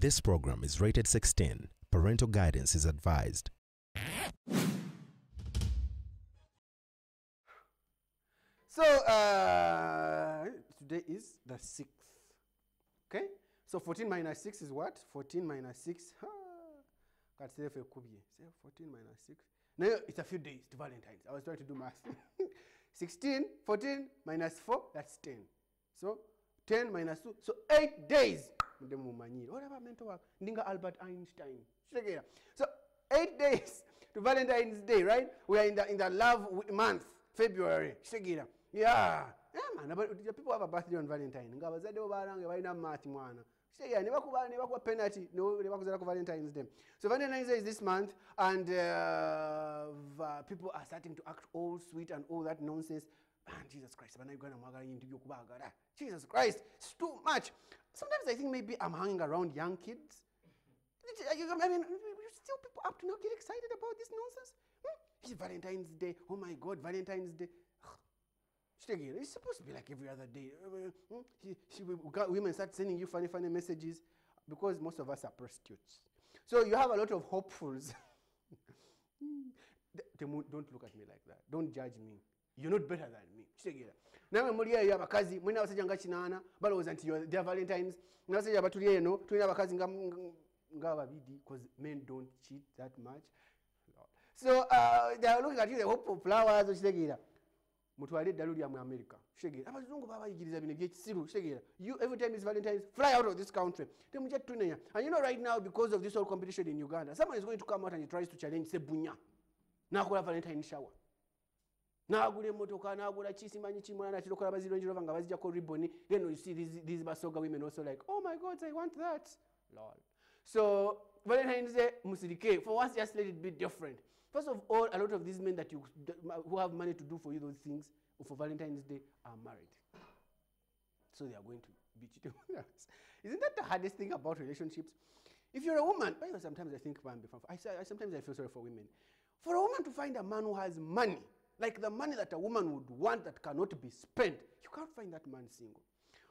This program is rated 16. Parental guidance is advised. So uh, today is the sixth. Okay? So 14 minus 6 is what? 14 minus 6. Can't say if you could. Say 14 minus 6. Now it's a few days to Valentine's. I was trying to do math. 16, 14 minus 4, that's 10. So 10 minus 2, so 8 days. Nde mumanyire. About mental work? Ndinga Albert Einstein. Shigera. So 8 days to Valentine's Day, right? We are in the, in the love month, February. Shigera. Yeah. Yeah, man. But people have a birthday on Valentine. Nga bazadde bo balange balina math mwana. Shigera. Ne bakuba ne bakuba penalty. No, ne bakuzala ku Valentine's Day. So Valentine's Day is this month, and uh, people are starting to act all sweet and all that nonsense. Man, Jesus Christ, bannayuganda mwagala nti by'okubaagala. Jesus Christ, it's too much. Sometimes I think maybe I'm hanging around young kids. I mean, still people up to now get excited about this nonsense. Hmm? It's Valentine's Day. Oh my God, Valentine's Day. It's supposed to be like every other day. Uh, hmm? We got- Women start sending you funny, funny messages because most of us are prostitutes. So you have a lot of hopefuls. Don't look at me like that. Don't judge me. You're not better than me. kitegeera nawe muli eyo abakazi mulina abasajja nga kinaana balowooza nti their valentines. N'abasajja batuli eno tulina abakazi nga babiri because men don't cheat that much so uh, they are looking at you the hope of flowers okitegeera mutwale eddalu lyammwe america. Kitegeera abazungu baba bayigiriza bino ebyekisiru kitegeera you every time is valentines fly out of this country. Temujja tutunenya and you know right now because of this whole competition in uganda someone is going to come out and he tries to challenge sebunya. Nakola valentine shower n'agula emmotoka n'agula kisimanyi kimulala nakirokola bazirongirova nga bazijjako ribbon then you see these, these basoga women also like oh my god i want that lol so valentine's day musirike for once just let it be different first of all a lot of these men that you who have money to do for you those things for valentine's day are married so they are going to be cheating us. Isn't that the hardest thing about relationships? If you're a woman, by the way, sometimes I think, man, before- I, I, sometimes I feel sorry for women. For a woman to find a man who has money, like the money that a woman would want that cannot be spent, you can't find that man single.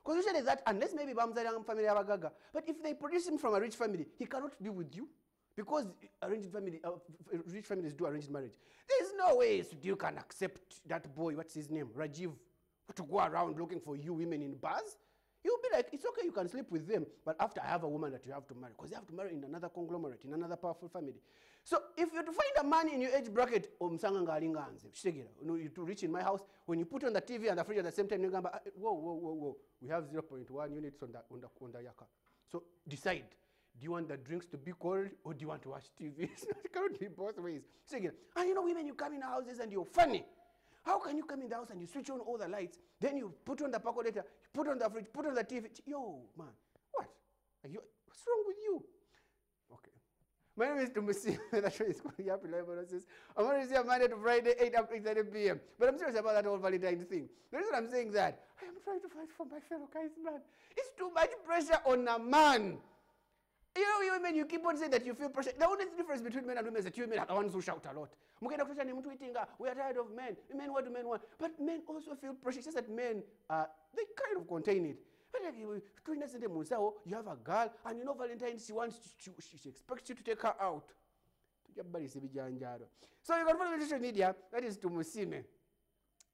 Because usually that, unless maybe Bamzara family Abagaga, but if they produce him from a rich family, he cannot be with you. Because arranged family, uh, rich families do arranged marriage. There's no way you can accept that boy, what's his name, Rajiv, to go around looking for you women in bars. You'll be like, it's okay, you can sleep with them, but after I have a woman that you have to marry, because you have to marry in another conglomerate, in another powerful family. So if you're to find a man in your age bracket, you you to reach in my house, when you put on the TV and the fridge at the same time, negamba, "Ah, whoa, whoa, whoa, whoa, we have 0.1 units on the, on the, on the yaka. So decide. Do you want the drinks to be cold or do you want to watch TV? it cannot be both ways. Second, and you know, women, you come in houses and you're funny. How can you come in the house and you switch on all the lights, then you put on the percolator, you put on the fridge, put on the TV? Yo, man, what? You, what's wrong with you? Okay. My name is Tumusi. That's why it's called Happy Life Bonuses. I'm going to say Monday to Friday, 8 up 8.30 p.m. But I'm serious about that whole Valentine thing. The reason I'm saying that, I am trying to fight for my fellow guys, man. It's too much pressure on a man. You know, women, you keep on saying that you feel pressure. The only difference between men and women is that you women are the ones who shout a lot. We are tired of men. Men, what do men want? But men also feel pressure. It's just that men, uh, they kind of contain it. You- have a girl, and you know Valentine, she wants, to, she, she expects you to take her out. So you can follow on social media, that is Tumusime.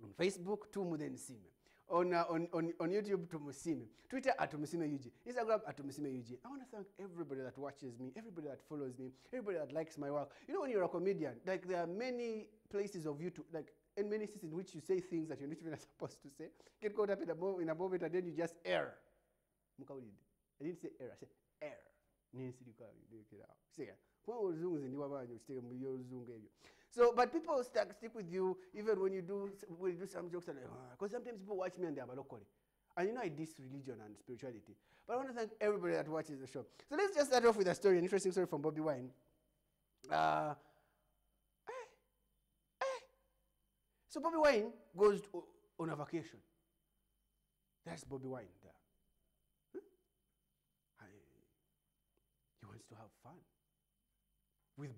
On Facebook, Tumu then Sime. On, uh, on, on, on YouTube, Tumusime. Twitter, at Tumusime UG. Instagram, at Tumusime UG. I want to thank everybody that watches me, everybody that follows me, everybody that likes my work. You know, when you're a comedian, like there are many places of you to, like, and many instances in which you say things that you're not even supposed to say. Get caught up in a, mo- in a moment and then you just err. I didn't say error, I said error. Nensirika ndekera. So, but people stick, stick with you even when you do when you do some jokes because sometimes people watch me and they're balokole. And you know I diss religion and spirituality. But I want to thank everybody that watches the show. So let's just start off with a story, an interesting story from Bobi Wine. Uh, eh, eh. So Bobi Wine goes to, on a vacation. That's Bobi Wine there. I- he wants to have fun with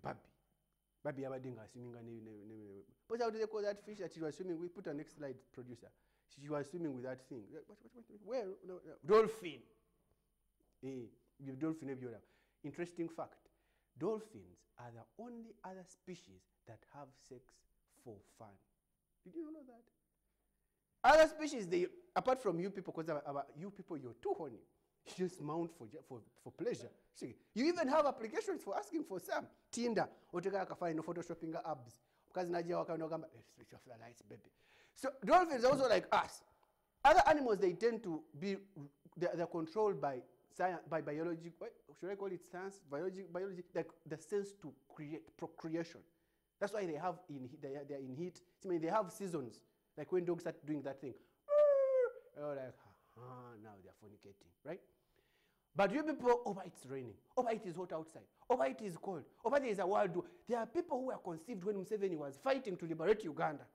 abadde ngaaswiminga ne- ne- ne- ne- But how do they call that fish that she was swimming with? Put a next slide, producer. She was swimming with that thing. What, what, what, where? No, no. Dolphin. Eh. dolphin interesting fact dolphins are the only other species that have sex for fun did you know that other species they apart from you people because you people you're too horny you just mount for, for, for pleasure. See, you even have applications for asking for some. Tinder oteka akafaino photoshopping abs. Mukazi najja wakanogamba switch off the lights baby. So dolphins are also like us. Other animals they tend to be they're, they're controlled by science by biology should i call it science biology biology? Like the sense to create procreation. That's why they have in they are, they are in heat. I mean they have seasons. Like when dogs start doing that thing. You're like ah now they're fornicating right but you people, oh, over it's raining, oh, over it is hot outside, oh, over it is cold, over there is a world war. There are people who were conceived when Museveni was fighting to liberate Uganda.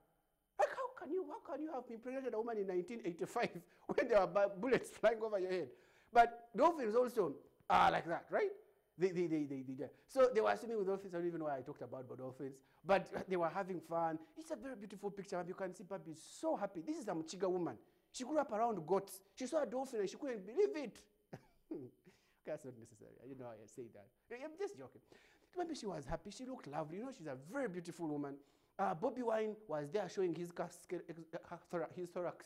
Like how can you, how can you have impregnated a woman in 1985 when there were bullets flying over your head? But dolphins also are like that, right? They, they, they, they, they, so they were swimming with dolphins. I don't even know why I talked about, dolphins. But they were having fun. It's a very beautiful picture. You can see Papi so happy. This is a Mchiga woman. She grew up around goats. She saw a dolphin and she couldn't believe it. That's not necessary. You know, how I say that. I- I'm just joking. Maybe she was happy. She looked lovely. You know, she's a very beautiful woman. Uh, Bobi Wine was there showing his, uh, his thorax,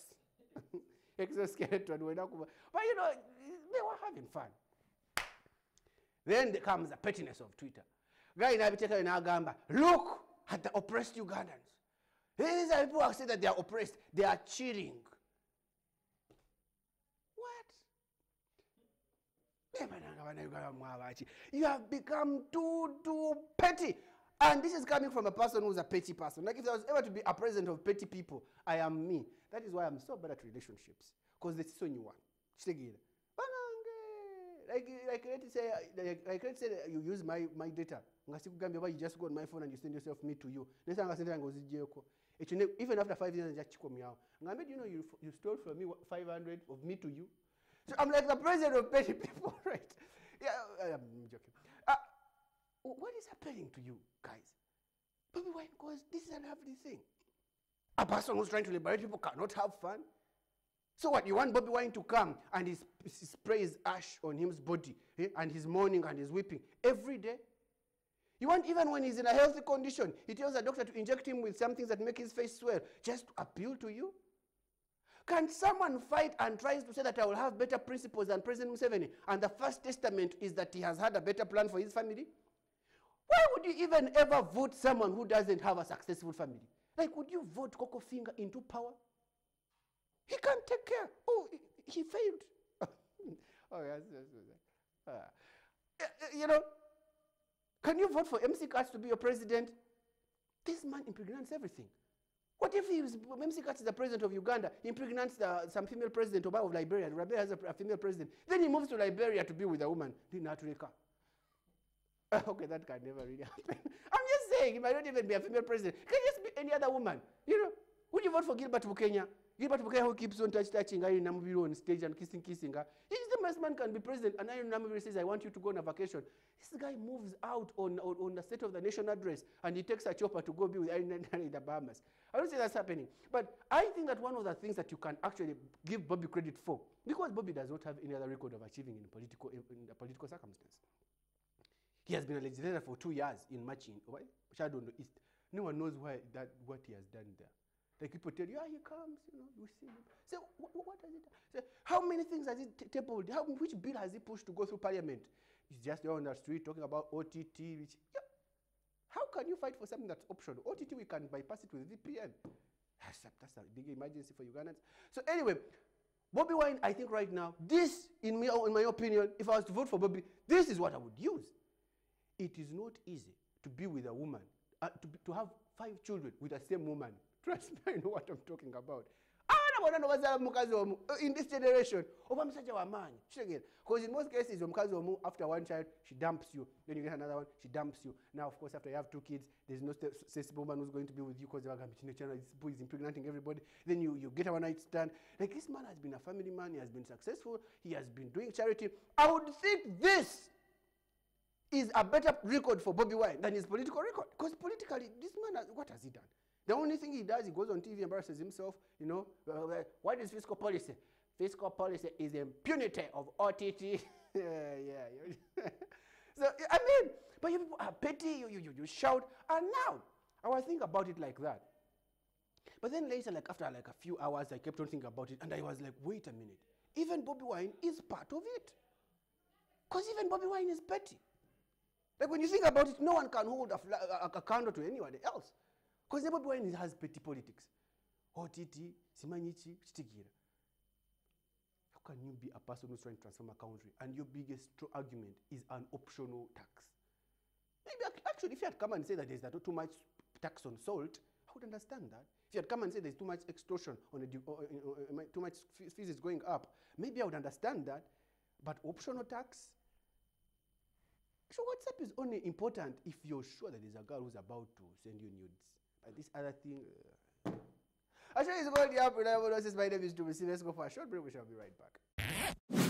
exoskeleton. But you know, they were having fun. Then there comes the pettiness of Twitter. Guy nabiteka n'agamba, look at the oppressed Ugandans. These are people who say that they are oppressed. They are cheating. What? Bebananga bannayuganda mwabaki. You have become too, too petty. And this is coming from a person who's a petty person. Like if there was ever to be a president of petty people, I am me. That is why I'm so bad at relationships. Because this is so new one. Like, like let's say, like, like let's say you use my, my data. You just go on my phone and you send yourself me to you. Even after five years do you know you, you stole from me 500 of me to you? So I'm like the president of petty people, right? Yeah, I- I'm joking. Uh, what is happening to you guys? Bobi Wine goes, this is an lovely thing. A person who's trying to liberate people cannot have fun. So what? You want Bobi Wine to come and he sprays ash on his body eh, and he's mourning and he's weeping every day? You want even when he's in a healthy condition, he tells the doctor to inject him with something that make his face swell just to appeal to you? Can someone fight and tries to say that I will have better principles than President Museveni? And the first testament is that he has had a better plan for his family? Why would you even ever vote someone who doesn't have a successful family? Like, would you vote Coco Finger into power? He can't take care. Oh, he, failed. oh, yes, yes, yes. Ah. Uh, uh, you know, can you vote for MC Kats to be your president? This man impregnates everything. What if he was, is the president of Uganda, impregnates the, some female president of, Liberia, Liberia has a, a female president. Then he moves to Liberia to be with a woman. Make her. okay, that can never really happen. I'm just saying, it might not even be a female president. It can just be any other woman. You know, would you vote for Gilbert Bukenya? Gilbert Bukenya who keeps on touch touching Irene Namubiru on stage and kissing kissing her. He's the best man can be president and Irene Namubiru says, I want you to go on a vacation. This guy moves out on, on, on the State of the Nation address and he takes a chopper to go be with Irene in the Bahamas. I don't say that's happening. But I think that one of the things that you can actually give Bobi credit for, because Bobi does not have any other record of achieving in political, in a political circumstance. He has been a legislator for two years in Machin, why? Kyadondo East. No one knows why that what he has done there. Like people tell you, ah, he comes, you know, you see him. So wh- wh- what has he done? So how many things has he tabled? How which bill has he pushed to go through Parliament? He's just there on the street talking about OTT. Which, yeah. How can you fight for something that's optional? OTT we can bypass it with VPN. That's a, that's a big emergency for Ugandans. So anyway, Bobi Wine, I think right now, this, in, me, in my opinion, if I was to vote for Bobi, this is what I would use. It is not easy to be with a woman, uh, to, to have five children with the same woman. Trust me, I know what I'm talking about. Uh, in this generation because in most cases after one child she dumps you. Then you get another one she dumps you. Now of course after you have two kids there's no sensible woman who's going to be with you because bagamba kino kyana this boy is impregnating everybody. Then you, you get a one night stand. Like this man has been a family man he has been successful he has been doing charity. I would think this is a better record for Bobi Wine than his political record. Because politically, this man, has, what has he done? The only thing he does, he goes on TV, and embarrasses himself, you know. What is fiscal policy? fiscal policy is the impunity of OTT. yeah, yeah. so, I mean, but you people are petty, you, you, you, you shout, and now, I was thinking about it like that. But then later, like after like a few hours, I kept on thinking about it, and I was like, wait a minute. Even Bobi Wine is part of it. Because even Bobi Wine is petty. Like when you think about it, no one can hold a, a, a candle to anyone else. Because Wine has petty politics. Oh, OTT, simanyichi, chitikira. How can you be a person who's trying to transform a country and your biggest argument is an optional tax? Maybe actually, if you had come and said that there's too much tax on salt, I would understand that. If you had come and said there's too much extortion on a, or, or, or, too much fees is going up, maybe I would understand that. But optional tax? So WhatsApp is only important if you're sure that there's a girl who's about to send you nudes. But this other thing. Uh, Actually, it's going to be up. My name is Tumisi. Let's go for a short break. We shall be right back.